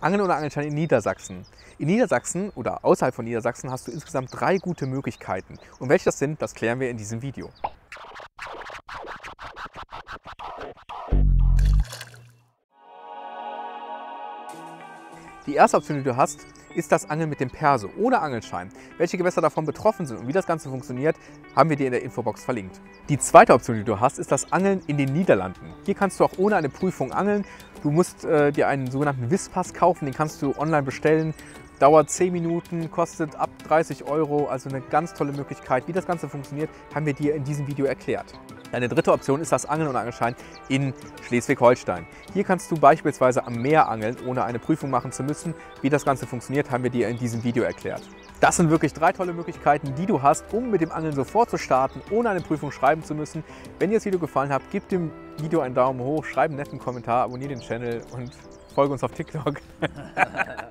Angeln oder Angelschein in Niedersachsen. In Niedersachsen oder außerhalb von Niedersachsen hast du insgesamt drei gute Möglichkeiten. Und welche das sind, das klären wir in diesem Video. Die erste Option, die du hast, ist das Angeln mit dem Perso ohne Angelschein. Welche Gewässer davon betroffen sind und wie das Ganze funktioniert, haben wir dir in der Infobox verlinkt. Die zweite Option, die du hast, ist das Angeln in den Niederlanden. Hier kannst du auch ohne eine Prüfung angeln. Du musst äh, dir einen sogenannten Wisspass kaufen, den kannst du online bestellen. Dauert 10 Minuten, kostet ab 30 Euro, also eine ganz tolle Möglichkeit. Wie das Ganze funktioniert, haben wir dir in diesem Video erklärt. Eine dritte Option ist das Angeln und Angelschein in Schleswig-Holstein. Hier kannst du beispielsweise am Meer angeln, ohne eine Prüfung machen zu müssen. Wie das Ganze funktioniert, haben wir dir in diesem Video erklärt. Das sind wirklich drei tolle Möglichkeiten, die du hast, um mit dem Angeln sofort zu starten, ohne eine Prüfung schreiben zu müssen. Wenn dir das Video gefallen hat, gib dem Video einen Daumen hoch, schreib einen netten Kommentar, abonniere den Channel und folge uns auf TikTok.